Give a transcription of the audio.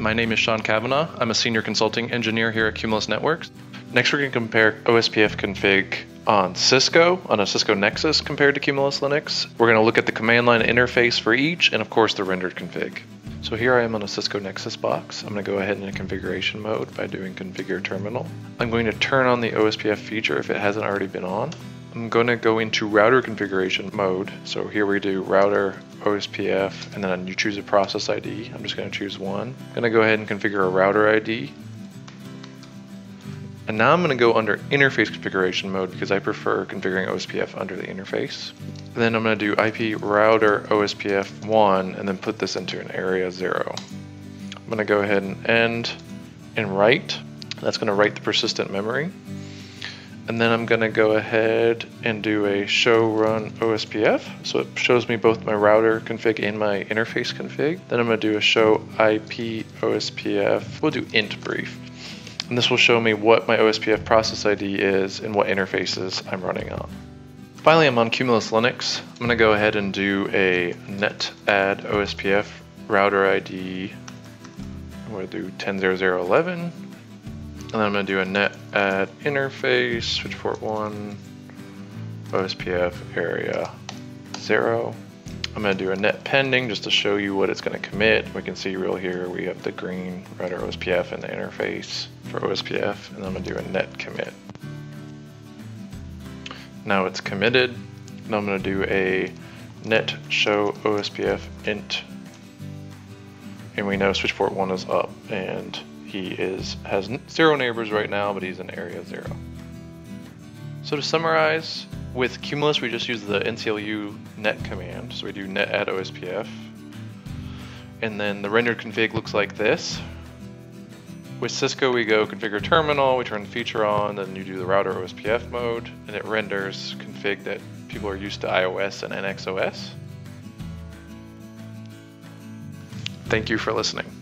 My name is Sean Kavanaugh. I'm a senior consulting engineer here at Cumulus Networks. Next, we're going to compare OSPF config on Cisco, on a Cisco Nexus compared to Cumulus Linux. We're going to look at the command line interface for each, and of course the rendered config. So here I am on a Cisco Nexus box. I'm going to go ahead in configuration mode by doing configure terminal. I'm going to turn on the OSPF feature if it hasn't already been on. I'm going to go into router configuration mode. So here we do router OSPF and then you choose a process ID. I'm just going to choose one. I'm going to go ahead and configure a router ID. And now I'm going to go under interface configuration mode because I prefer configuring OSPF under the interface. Then I'm going to do IP router OSPF 1 and then put this into an area 0. I'm going to go ahead and end and write. That's going to write the persistent memory. And then I'm going to go ahead and do a show run OSPF. So it shows me both my router config and my interface config. Then I'm going to do a show IP OSPF. We'll do int brief. And this will show me what my OSPF process ID is and what interfaces I'm running on. Finally, I'm on Cumulus Linux. I'm going to go ahead and do a net add OSPF router ID. I'm to do 10.0.0.11 and then I'm going to do a net add interface, switch port 1, OSPF area 0. I'm going to do a net pending just to show you what it's going to commit. We can see real here we have the green router OSPF in the interface for OSPF, and I'm going to do a net commit. Now it's committed, and I'm going to do a net show OSPF int, and we know switch port 1 is up, and he is has zero neighbors right now, but he's in area zero. So to summarize, with Cumulus, we just use the nclu net command. So we do net add OSPF. And then the rendered config looks like this. With Cisco, we go configure terminal, we turn the feature on, then you do the router OSPF mode, and it renders config that people are used to iOS and NXOS. Thank you for listening.